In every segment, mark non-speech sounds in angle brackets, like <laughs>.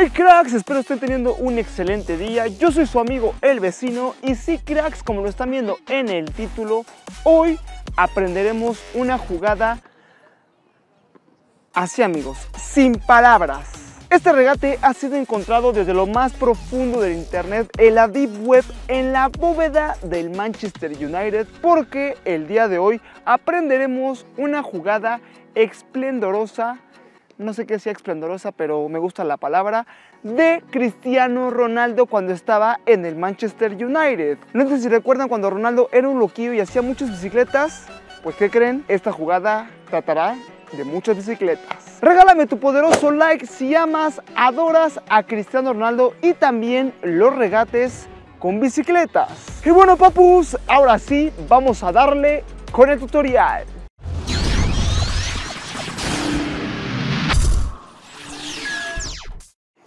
Hey cracks, espero estén teniendo un excelente día. Yo soy su amigo el vecino y sí cracks, como lo están viendo en el título, hoy aprenderemos una jugada así amigos, sin palabras. Este regate ha sido encontrado desde lo más profundo del internet, en la deep web, en la bóveda del Manchester United, porque el día de hoy aprenderemos una jugada esplendorosa no sé qué sea esplendorosa, pero me gusta la palabra, de Cristiano Ronaldo cuando estaba en el Manchester United. No sé si recuerdan cuando Ronaldo era un loquillo y hacía muchas bicicletas. Pues ¿qué creen? Esta jugada tratará de muchas bicicletas. Regálame tu poderoso like si amas, adoras a Cristiano Ronaldo y también los regates con bicicletas. Y bueno papus, ahora sí vamos a darle con el tutorial.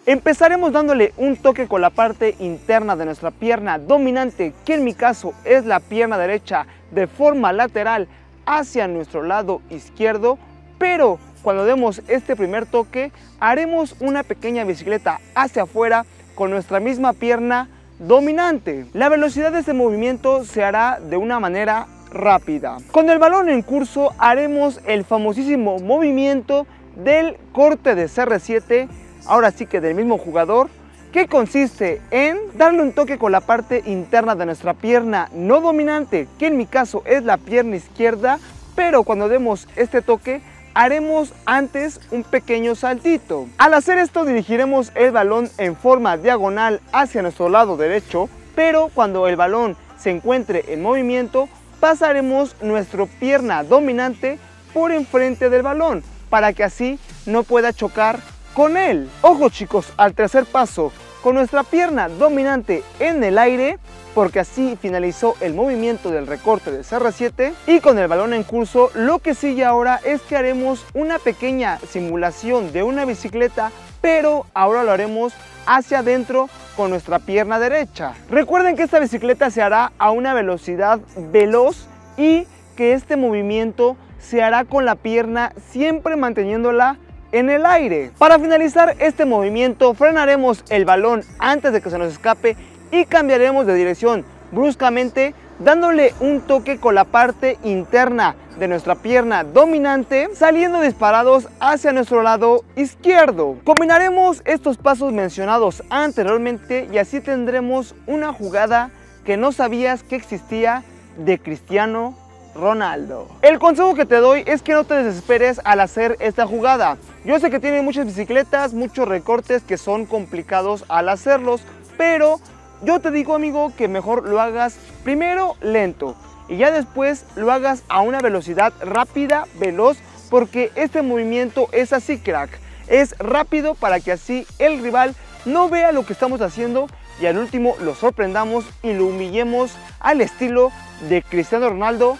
Empezaremos dándole un toque con la parte interna de nuestra pierna dominante, que en mi caso es la pierna derecha, de forma lateral hacia nuestro lado izquierdo, pero cuando demos este primer toque, haremos una pequeña bicicleta hacia afuera con nuestra misma pierna dominante. La velocidad de este movimiento se hará de una manera rápida. Con el balón en curso haremos el famosísimo movimiento del corte de CR7 ahora sí que del mismo jugador, que consiste en darle un toque con la parte interna de nuestra pierna no dominante, que en mi caso es la pierna izquierda, pero cuando demos este toque haremos antes un pequeño saltito. Al hacer esto dirigiremos el balón en forma diagonal hacia nuestro lado derecho, pero cuando el balón se encuentre en movimiento pasaremos nuestra pierna dominante por enfrente del balón para que así no pueda chocar con él. Ojo chicos, al tercer paso, con nuestra pierna dominante en el aire, porque así finalizó el movimiento del recorte de CR7 y con el balón en curso lo que sigue ahora es que haremos una pequeña simulación de una bicicleta pero ahora lo haremos hacia adentro con nuestra pierna derecha. Recuerden que esta bicicleta se hará a una velocidad veloz y que este movimiento se hará con la pierna siempre manteniéndola en el aire. Para finalizar este movimiento frenaremos el balón antes de que se nos escape y cambiaremos de dirección bruscamente dándole un toque con la parte interna de nuestra pierna dominante saliendo disparados hacia nuestro lado izquierdo. Combinaremos estos pasos mencionados anteriormente y así tendremos una jugada que no sabías que existía de Cristiano Ronaldo. El consejo que te doy es que no te desesperes al hacer esta jugada. Yo sé que tiene muchas bicicletas, muchos recortes que son complicados al hacerlos, pero yo te digo amigo que mejor lo hagas primero lento y ya después lo hagas a una velocidad rápida, veloz, porque este movimiento es así crack. Es rápido para que así el rival no vea lo que estamos haciendo y al último lo sorprendamos y lo humillemos al estilo de Cristiano Ronaldo,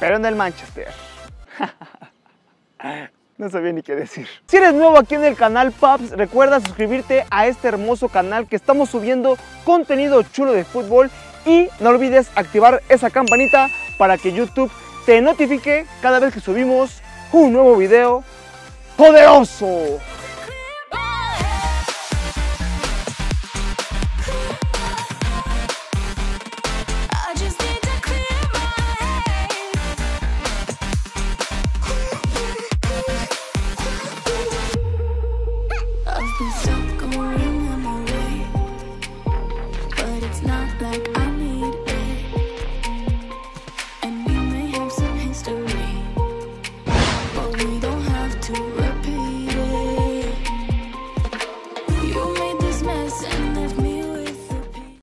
pero en el Manchester. <laughs> No sabía ni qué decir. Si eres nuevo aquí en el canal Paps, recuerda suscribirte a este hermoso canal que estamos subiendo contenido chulo de fútbol y no olvides activar esa campanita para que YouTube te notifique cada vez que subimos un nuevo video poderoso.